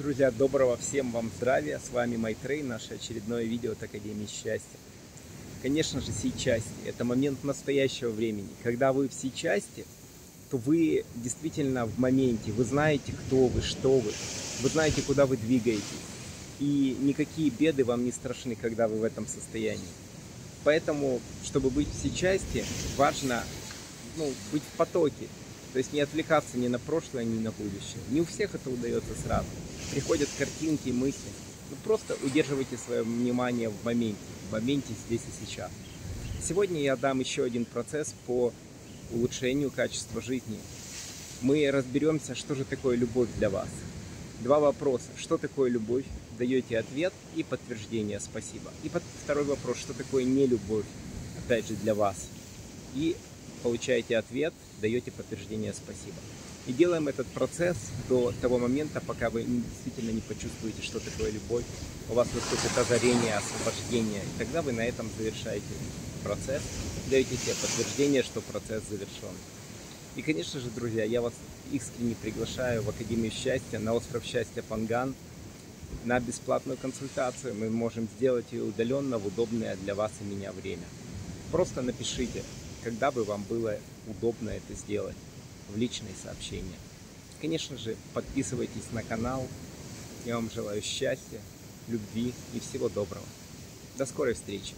Друзья, доброго всем вам здравия! С вами Майтрей, наше очередное видео от Академии Счастья. Конечно же, сейчас это момент настоящего времени. Когда вы все части, то вы действительно в моменте, вы знаете, кто вы, что вы, вы знаете, куда вы двигаетесь. И никакие беды вам не страшны, когда вы в этом состоянии. Поэтому, чтобы быть все части, важно ну, быть в потоке. То есть не отвлекаться ни на прошлое, ни на будущее. Не у всех это удается сразу. Приходят картинки, мысли. Ну, просто удерживайте свое внимание в моменте. В моменте здесь и сейчас. Сегодня я дам еще один процесс по улучшению качества жизни. Мы разберемся, что же такое любовь для вас. Два вопроса. Что такое любовь? Даете ответ и подтверждение «спасибо». И под второй вопрос. Что такое нелюбовь? Опять же, для вас. И получаете ответ, даете подтверждение «спасибо». И делаем этот процесс до того момента, пока вы действительно не почувствуете, что такое любовь, у вас наступит озарение, освобождение, и тогда вы на этом завершаете процесс, даете себе подтверждение, что процесс завершен. И, конечно же, друзья, я вас искренне приглашаю в Академию счастья на остров счастья Панган на бесплатную консультацию. Мы можем сделать ее удаленно в удобное для вас и меня время. Просто напишите, когда бы вам было удобно это сделать в личные сообщения. Конечно же, подписывайтесь на канал. Я вам желаю счастья, любви и всего доброго. До скорой встречи!